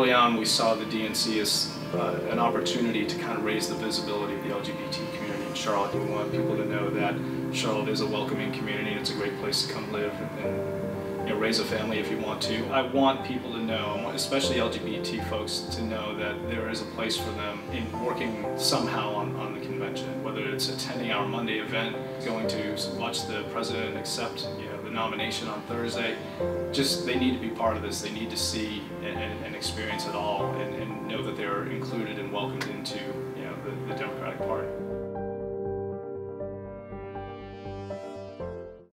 early on we saw the DNC as uh, an opportunity to kind of raise the visibility of the LGBT community in Charlotte. We want people to know that Charlotte is a welcoming community and it's a great place to come live and, and you know, raise a family if you want to. I want people to know, especially LGBT folks, to know that there is a place for them in working somehow on, on the whether attending our Monday event, going to watch the president accept you know, the nomination on Thursday. Just they need to be part of this. They need to see and, and experience it all and, and know that they're included and welcomed into